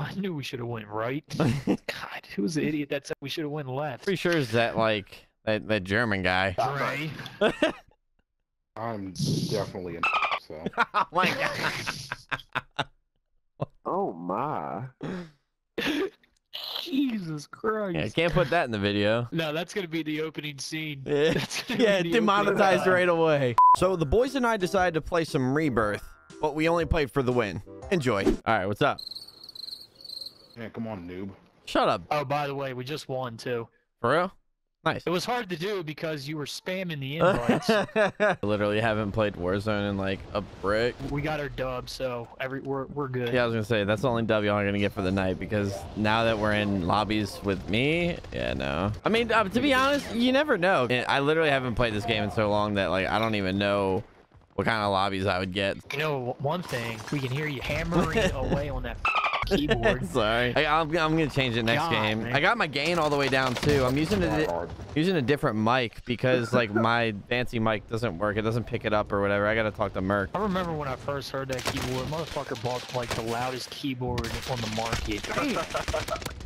I knew we should have went right. God, who's the idiot that said we should have went left? Pretty sure it's that like that, that German guy. Dre. I'm definitely a so. oh my god. Oh my. Jesus Christ. Yeah, can't put that in the video. No, that's gonna be the opening scene. Yeah, That's yeah demonetized opening- right away. So the boys and I decided to play some Rebirth, but we only played for the win. Enjoy. All right, what's up? Yeah, come on, noob. Shut up. Oh, by the way, we just won too. For real? Nice. It was hard to do because you were spamming the invites. I literally haven't played Warzone in like a brick. we got our dub, so every we're we're good. Yeah, I was gonna say that's the only W I'm gonna get for the night because now that we're in lobbies with me, yeah, no. I mean, uh, to be honest, you never know. I literally haven't played this game in so long that like I don't even know what kind of lobbies I would get. You know, one thing we can hear you hammering away on that keyboard. Sorry, I, I'm, I'm gonna change it next God, game. man. I got my gain all the way down too. I'm using a using a different mic because like my fancy mic doesn't work. It doesn't pick it up or whatever. I gotta talk to Merc. I remember when I first heard that keyboard, motherfucker bought like the loudest keyboard on the market.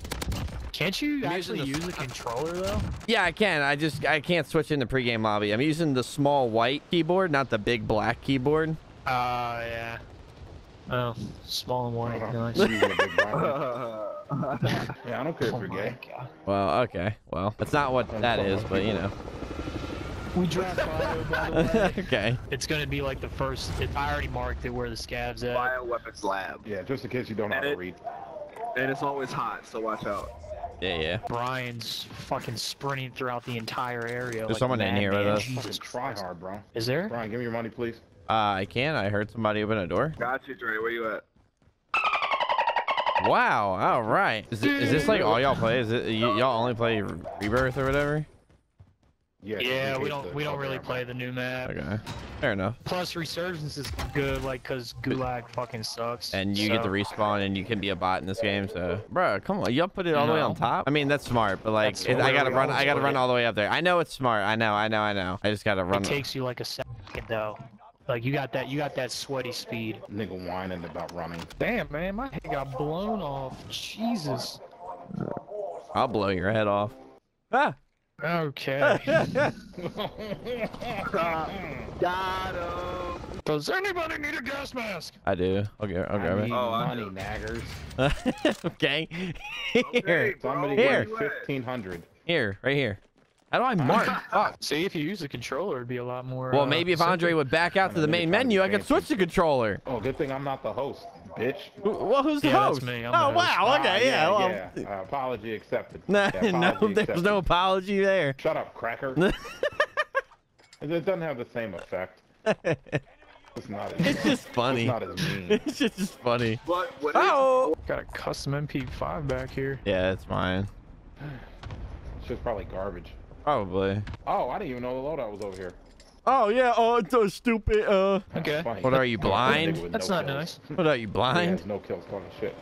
Can't you I'm actually using use a controller though? Yeah, I can. I just I can't switch in the pregame lobby. I'm using the small white keyboard, not the big black keyboard. Uh, yeah. Oh, small and white. Uh-huh. Nice. Using a big brown one. Yeah, I don't care if Oh you're gay. God. Well, okay. Well, that's not what that is, but you know. We draft bio, by the way. okay. It's gonna be like the first. It, I already marked it where the scabs at. Bioweapons lab. Yeah, just in case you don't know how to read. And it's always hot, so watch out. Yeah, yeah. Brian's fucking sprinting throughout the entire area. like someone a in here with madman. us. Fucking Jesus try hard, bro. Is there? Brian, give me your money, please. Uh, I can. I heard somebody open a door. Got you, Dre. Where you at? Wow. All right. Is, it, is this like all y'all play? Is it y'all only play Rebirth or whatever? Yeah, Yeah, we don't we don't really program- play the new map. Okay. Fair enough. Plus, Resurgence is good, like, cause Gulag fucking sucks. And you get to so- respawn, and you can be a bot in this game. So, bro, come on, y'all put it all the way on top. I mean, that's smart, but like, it, I gotta run. I gotta run all the way up there. I know it's smart. I know. I know. I know. I just gotta run. It takes you like a second though. Like you got that you got that sweaty speed. Nigga whining about running. Damn man, my head got blown off. Jesus. I'll blow your head off. Ah. Okay. Got him. Does anybody need a gas mask? I do. I'll get. I'll grab need Oh, I money, know. naggers. okay. Okay, Here. bro, Somebody Here. give me where you at? 1500. Here. Right here. How do I mark? Fuck. See, if you use the controller, it'd be a lot more. Well, uh, maybe if simple. Andre would back out to the main try to be menu, I could switch the controller. Oh, good thing I'm not the host, bitch. Well, who's the Yeah, that's host? me, I'm oh, the host. wow. Ah, Okay. yeah. well, yeah. Uh, apology accepted. No, Yeah, no, apology there's no apology there. Shut up, cracker. it doesn't have the same effect. It's not as, It's just funny. It's not as mean. It's just funny. But what Oh. got a custom MP5 back here. Yeah, it's mine. It's just probably garbage. Probably. Oh, I didn't even know the loadout was over here. Oh yeah. Oh, it's so stupid. Uh. Okay. funny. What are you, blind? That's no not kills. nice. What are you Yeah, blind? no kills talking shit.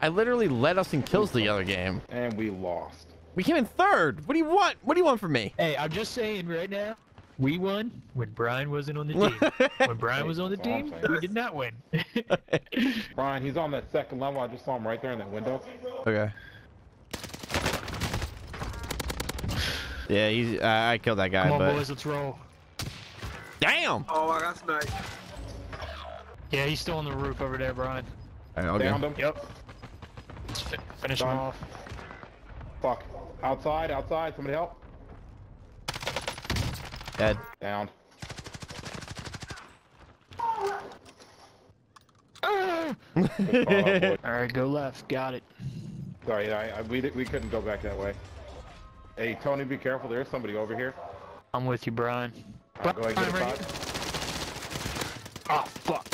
I literally led us in kills the other game. And we lost. We came in third. What do you want? What do you want from me? Hey, I'm just saying right now, we won when Brian wasn't on the team. when Brian was on the That's all I'm team, we did not win. Brian, he's on that second level. I just saw him right there in that window. Okay. Yeah, he's. Uh, I killed that guy, Come on, but boys, let's roll. damn. Oh, I got sniped. Yeah, he's still on the roof over there, Brian. All right, I'll Downed him. Yep. Let's fi- finish him off. Fuck. Outside, outside. Somebody help. Dead. Down. Ah! Good call out, boy. All right, go left. Got it. Sorry, I, I, we, we couldn't go back that way. Hey, Tony, be careful. There's somebody over here. I'm with you, Brian. Right, go ahead get Brian, inside. Oh, fuck.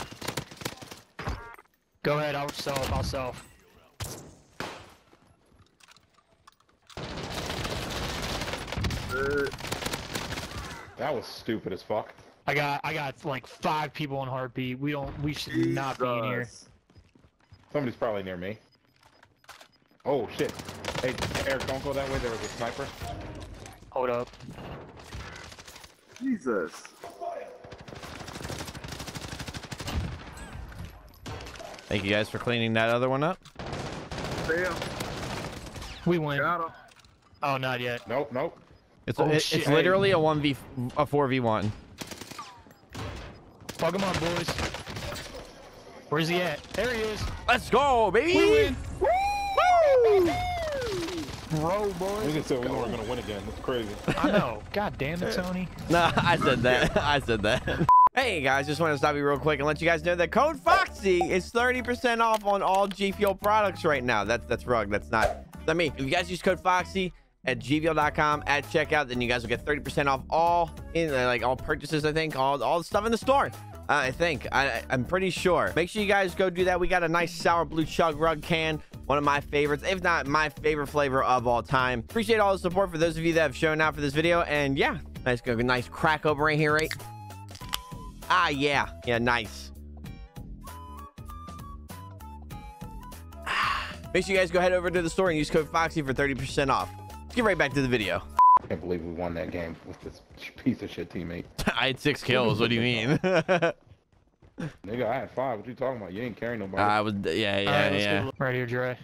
Go ahead, I'll self, I'll self. That was stupid as fuck. I got, I got like five people on heartbeat. We don't, we should not be in here. Somebody's probably near me. Oh, shit. Hey, Eric, don't go that way. There was a sniper. Hold up. Jesus. Thank you guys for cleaning that other one up. Fail. We win. Got him. Oh, not yet. Nope, nope. It's Oh, it- it's literally a one v a four v one. Fuck him on, boys. Where's he at? There he is. Let's go, baby. We win. Bro, We boys. just said we were gonna win again. That's crazy. I know. God damn it, Tony. No, I said that. I said that. Hey guys, just want to stop you real quick and let you guys know that code Foxy is 30% off on all G Fuel products right now. That's that's rug. That's not that me. If you guys use code Foxy at gfuel.com at checkout, then you guys will get 30% off all in like all purchases. I think all all the stuff in the store. Uh, I think I, I'm pretty sure. Make sure you guys go do that. We got a nice sour blue chug rug can, one of my favorites, if not my favorite flavor of all time. Appreciate all the support for those of you that have shown out for this video. And yeah, nice, go nice crack open right here, right? Ah, yeah, yeah, nice. Make sure you guys go head over to the store and use code Foxy for 30% off. Let's get right back to the video. I can't believe we won that game with this piece of shit teammate. I had six kills. What do you mean? Nigga, I had five. What you talking about? You ain't carrying nobody. I was, yeah, yeah, All right, let's yeah. go. Right here, Dre.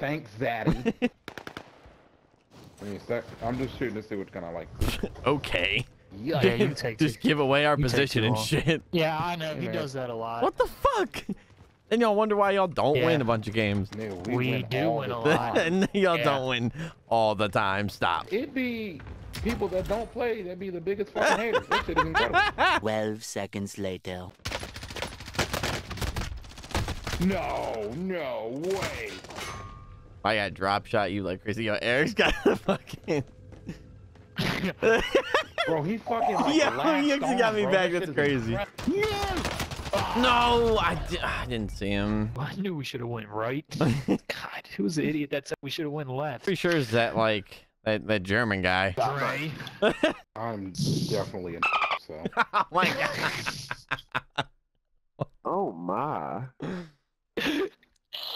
Thanks, Zaddy. I mean, sec- I'm just shooting to see what kind of like. Okay. Yeah, you take Just two. give away our You position and shit. Yeah, I know. He does that a lot. What the fuck? And y'all wonder why y'all don't Yeah. win a bunch of games. Nigga, We win do win a lot. and y'all Yeah. don't win all the time. Stop. It'd be people that don't play that be the biggest fucking haters. That shit is incredible. 12 seconds later. No, no way. I got drop shot you like crazy. Yo, Eric's got the fucking. Bro, he fucking like Yeah, laughed he actually on, got me bro. back. That That's crazy. incredible. No, I, di- I didn't see him. I knew we should have went right. God, who's the idiot that said we should have went left? Pretty sure is that like that, that German guy. Dre. I'm definitely a so. oh my god. Oh my.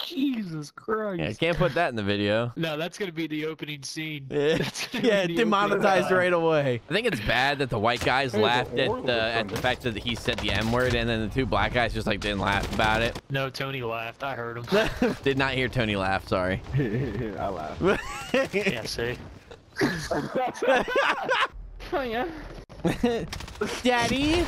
Jesus Christ. Yeah, I can't put that in the video. No, that's gonna be the opening scene. Yeah, gonna yeah be demonetized opening- right away. I think it's bad that the white guys Hey, laughed at the at the fact that he said the M word, and then the two black guys just like didn't laugh about it. No, Tony laughed. I heard him. Did not hear Tony laugh. Sorry. I laugh. yeah, see. Oh yeah. Daddy.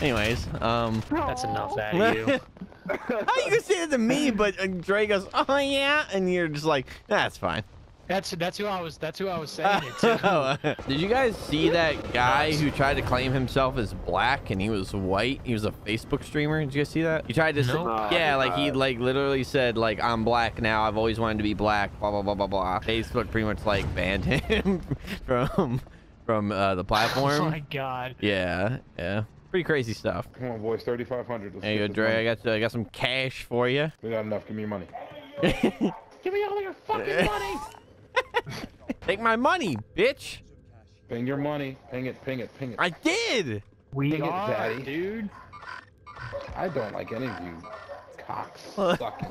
Anyways, um, That's enough out of you. how you gonna say it to me? But uh, Dre goes, "Oh yeah," and you're just like, "That's fine." That's that's who I was. That's who I was saying it to. Did you guys see that guy who tried to claim himself as black and he was white? He was a Facebook streamer. Did you guys see that? He tried to, say, yeah, like he like literally said like I'm black now. I've always wanted to be black. Blah blah blah blah blah. Facebook pretty much like banned him from from uh, the platform. Oh my God. yeah, yeah, pretty crazy stuff. Come on, boys. 3,500. Let's There you go, this Dre. I money. got I got some cash for you. We got enough. Give me your money. Give me all your fucking money. Take my money, bitch. Ping your money. Ping it. Ping it. Ping it. I did. We Dang it, are, Daddy. dude. I don't like any of you cocks sucking.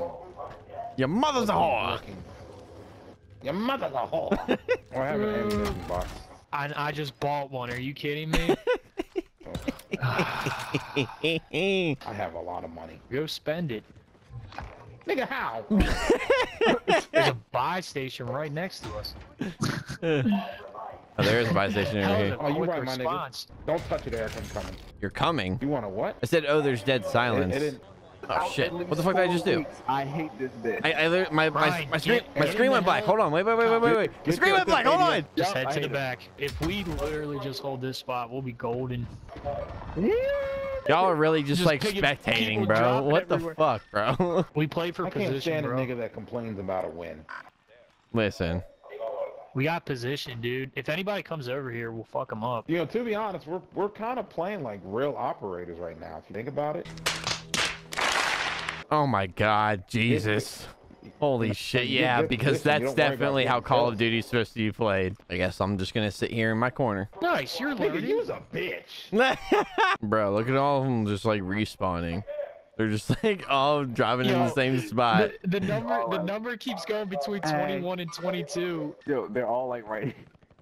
Your mother's a whore. Your mother's a whore. oh, I have an ammunition box. I, I just bought one. Are you kidding me? Oh. I have a lot of money. Go spend it. Nigga, how? There's a buy station right next to us. Oh, there is a buy station Hell, over here. Oh, you quick right, my nigga. response. Don't touch it, Eric. I'm coming. You're coming. You want a what? I said, oh, there's dead silence. it didn't. Oh shit! What the fuck did I just do? I hate this bitch. I, I lit- my my, my screen my screen went black. Hold on, wait wait wait wait wait wait. My Get screen went black. Hold on. Just head to the back. If we literally just hold this spot, we'll be golden. Y'all are really just, Just like spectating, bro. dropping What the fuck, bro? We play for I can't position, stand a nigga that complains about a win. Listen, We got position, dude. If anybody comes over here, we'll fuck them up. You know, to be honest, we're we're kind of playing like real operators right now. If you think about it. oh my god, Jesus. Holy shit, yeah, because position, that's don't worry about definitely how Call of killed. Duty's supposed to be played. I guess I'm just gonna sit here in my corner. Nice, you're Nigga, learning. you's a bitch. Bro, look at all of them just like respawning. They're just like all driving in the same spot. The, the number the number keeps going between 21 and 22. Yo, they're all like right.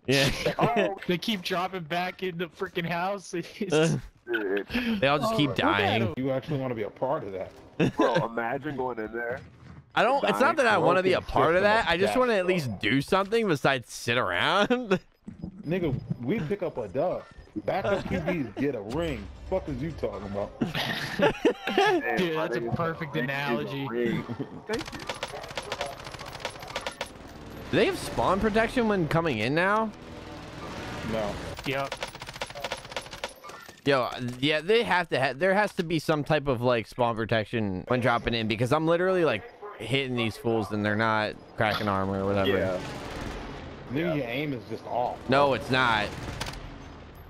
Yeah. Oh, They keep dropping back in the freaking house. It's just- dude. they all just keep oh, dying. You actually want to be a part of that. Bro, imagine going in there. I don't. It's not that I want to be a part of that. I just want to at least do something besides sit around. Nigga, we pick up a dub. Backup QBs get a ring. Fuck is you talking about? Damn, Dude, that's a perfect a analogy. Thank you. Do they have spawn protection when coming in now? No. Yep. Yo, yeah, they have to. Ha- there has to be some type of like spawn protection when dropping in because I'm literally like hitting these fools and they're not cracking armor or whatever. Yeah. Nigga, your aim is just off. No, it's not,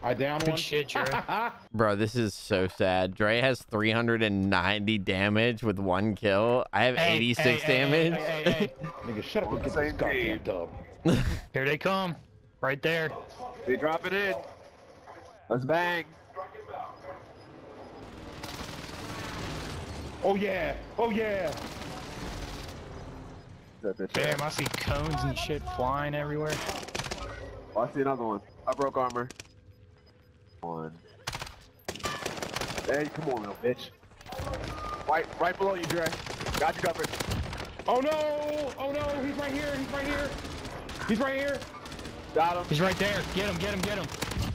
I down Good one. shit, Dre. bro. This is so sad. Dre has 390 damage with one kill. I have Hey, 86 hey, hey, damage. Hey, hey, hey, Nigga, shut up and get this goddamn team. dub. Here they come. Right there. They drop it in. Let's bang. Oh yeah. Oh yeah. That bitch. Damn, I see cones and shit flying everywhere. Oh, I see another one. I broke armor. One. Hey, come on, little bitch. Right, right below you, Dre. Got you covered. Oh no. Oh no. He's right here. He's right here. He's right here. Got him. He's right there. Get him, get him, get him.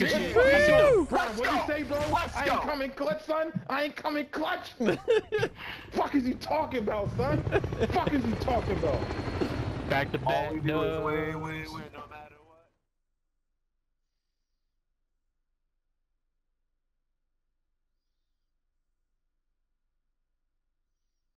Good shit. Woo! That's enough. Brian, what you say, bro? Let's I go. ain't coming clutch, son. I ain't coming clutch. Fuck is he talking about, son? Fuck is he talking about? Back to All we do is No. win, win, win.